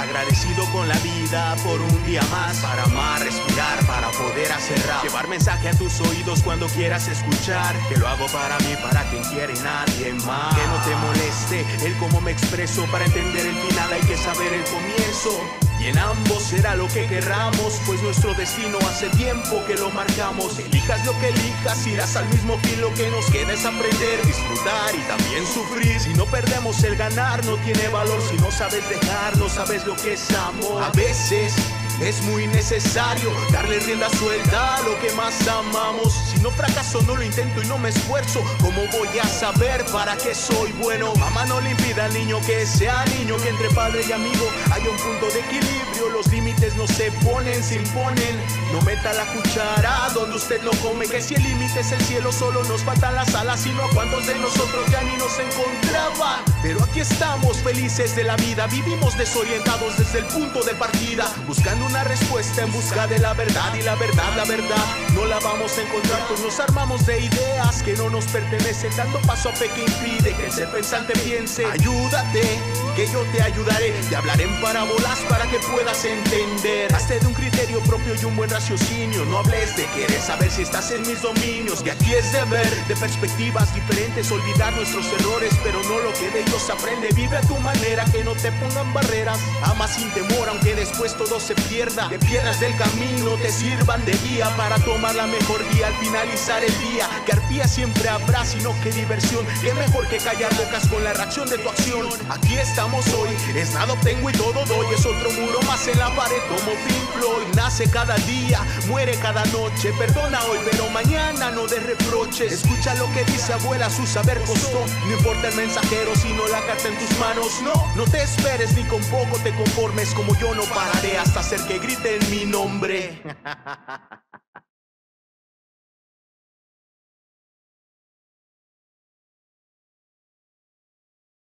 Agradecido con la vida por un día más. Para amar, respirar, para poder hacer. Llevar mensaje a tus oídos cuando quieras escuchar. Que lo hago para mí, para quien quiere y nadie más. Que no te moleste el cómo me expreso. Para entender el final hay que saber el comienzo. Y en ambos será lo que querramos, pues nuestro destino hace tiempo que lo marcamos. Elijas lo que elijas, irás al mismo fin. Lo que nos queda es aprender, disfrutar y también sufrir. Si no perdemos el ganar, no tiene valor. Si no sabes dejar, no sabes lo que es amor. A veces es muy necesario darle rienda suelta a lo que más amamos. Si no fracaso, no lo intento y no me esfuerzo. ¿Cómo voy a saber para qué soy bueno? Mamá no le impida al niño que sea niño, que entre padre y amigo haya un punto de equilibrio. Los límites no se ponen, se imponen. No meta la cuchara donde usted no come. Que si el límite es el cielo, solo nos faltan las alas. Sino a cuántos de nosotros ya ni nos encontraban. Pero aquí estamos felices de la vida. Vivimos desorientados desde el punto de partida. Buscando una respuesta en busca de la verdad. Y la verdad, la verdad, no la vamos a encontrar. Pues nos armamos de ideas que no nos pertenecen. Dando paso a fe que impide que el ser pensante piense. Ayúdate, que yo te ayudaré. Te hablaré en parábolas para que puedas entender. Hazte de un criterio propio y un buen raciocinio. No hables de querer saber si estás en mis dominios. Que aquí es de ver de perspectivas diferentes. Olvidar nuestros errores, pero no lo que de ellos aprende. Vive a tu manera, que no te pongan barreras. Ama sin temor, aunque después todo se pierda. Que piedras del camino te sirvan de guía para tomar la mejor vía al finalizar el día. Que arpía siempre habrá, sino que diversión. Que mejor que callar bocas con la reacción de tu acción. Aquí estamos hoy, es nada obtengo y todo doy. Es otro muro más en la pared como Pink Floyd. Nace cada día, muere cada noche. Perdona hoy, pero mañana no des reproches. Escucha lo que dice abuela, su saber costó. No importa el mensajero, sino la carta en tus manos. No, no te esperes ni con poco te conformes. Como yo no pararé hasta hacer que griten mi nombre.